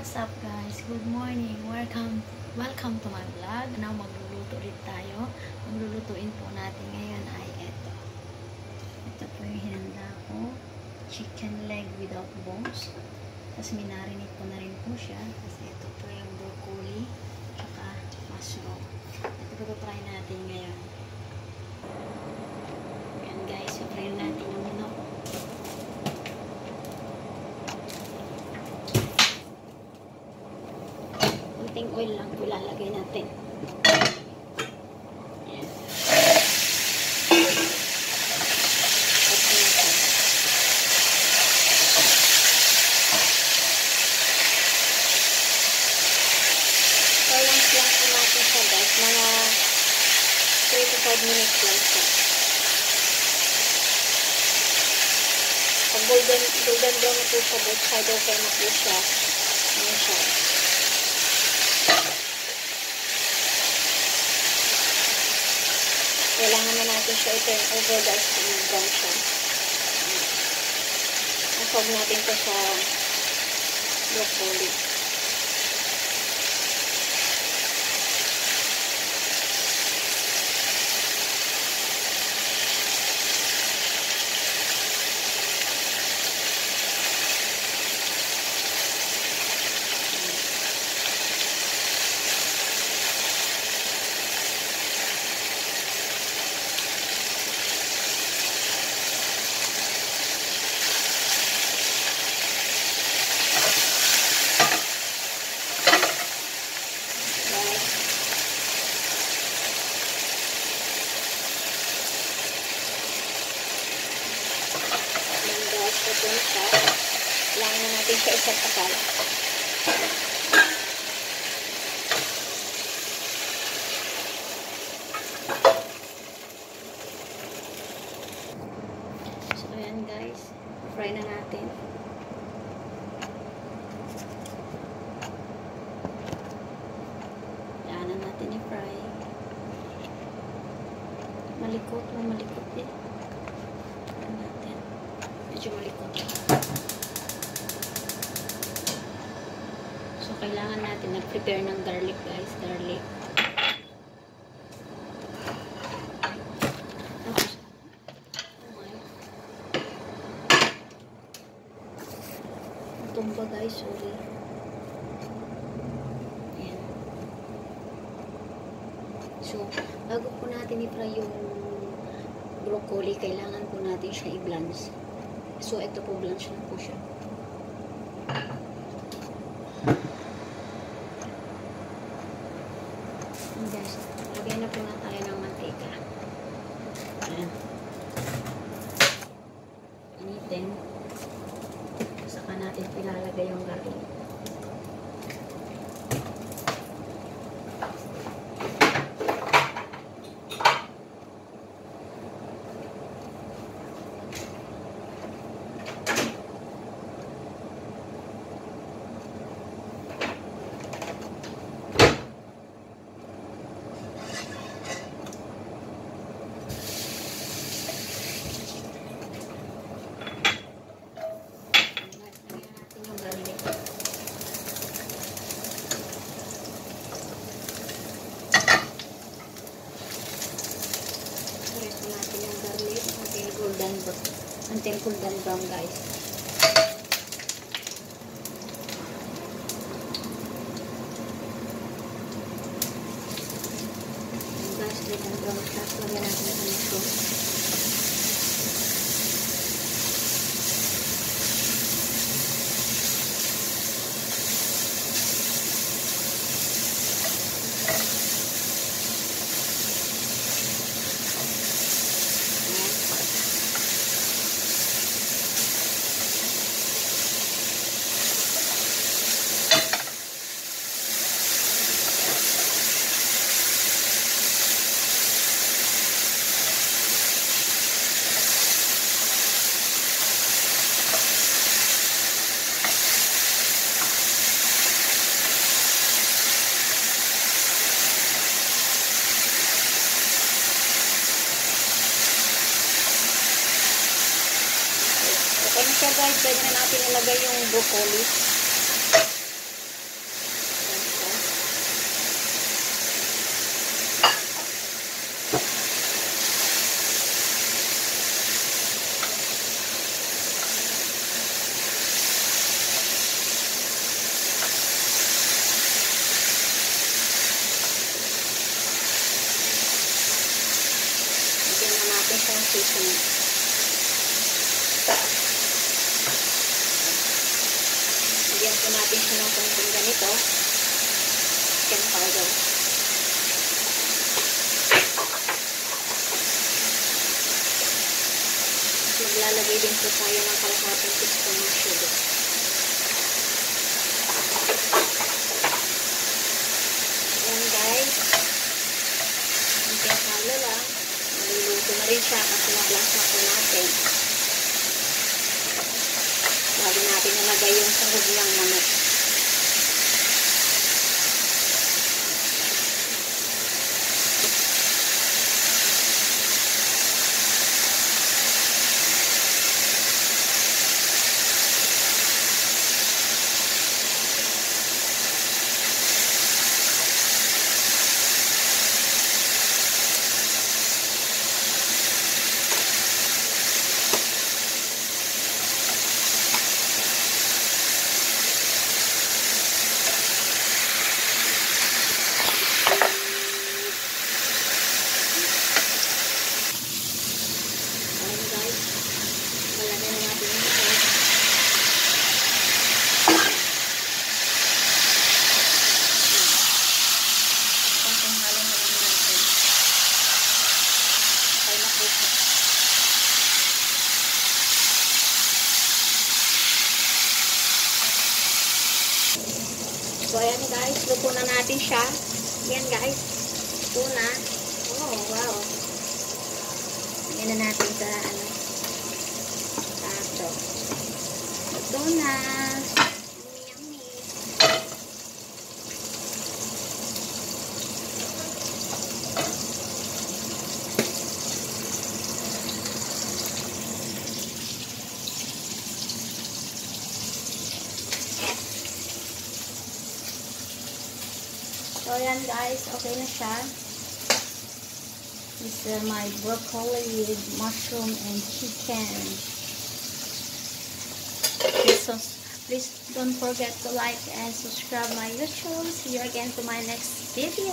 what's up guys? Good morning. Welcome welcome to my vlog. Now magluluto rin tayo. Maglulutuin po natin ngayon ay ito. Ito po yung hinanda ko. Chicken leg without bones. Tapos minarinate ko na rin po siya. Tapos ito po yung broccoli. Tsaka mushroom. Ito po try natin ngayon. Ayan guys, i-fry natin yung manok. Kunting oil lang po ilalagay natin. Ayan. Okay na siya. So, lang lang po natin siya guys. Mga 3 5 minutes lang siya. Pag golden, golden brown na po siya, both side okay na po siya. Ano siya? Kailangan na natin siya i-turn over guys kung brown siya. Nasog natin ito sa broccoli. Guys. Ayan na siya. Kailangan na natin siya isang kasal. So, ayan guys. Fry na natin. Kailangan natin i-fry. Malikot malikot eh. Medyo malikot. So, kailangan natin nag-prepare ng garlic guys. Garlic. Tumba guys, sorry. Ayan. So, bago po natin i-fry yung broccoli, kailangan po natin siya i-blanch. So, ito po, blanch na po siya. Ayan guys, lagay na po na tayo ng mantika. Ayan. Initin. Saka natin ilalagay yung garlic. Lagyan natin yung garlic. Press natin yung garlic until golden brown. Until golden brown guys. Guys, golden brown. Tapos lagyan natin yung mushroom. siya guys. Pwede na natin ilagay yung broccoli. Thank you. Lagyan natin siya ng konting ganito. Chicken powder. Maglalagay din po tayo ng kalahating teaspoon ng sugar. Ayan guys. Konting halo lang. Maluluto na rin siya kasi naglasa po natin. Bago natin nalagay yung sahog ng manok. Ayan guys. Wala na natin yung manok. Konting halo na lang natin. Okay na po siya. So, ayan guys. Luto na natin siya. Ayan guys. Luto na. Oh, wow. Lagyan na natin sa ano. Tato. Luto na. Ayan guys. Okay na siya. This is my broccoli with mushroom and chicken. Please, please don't forget to like and subscribe my YouTube. See you again to my next video.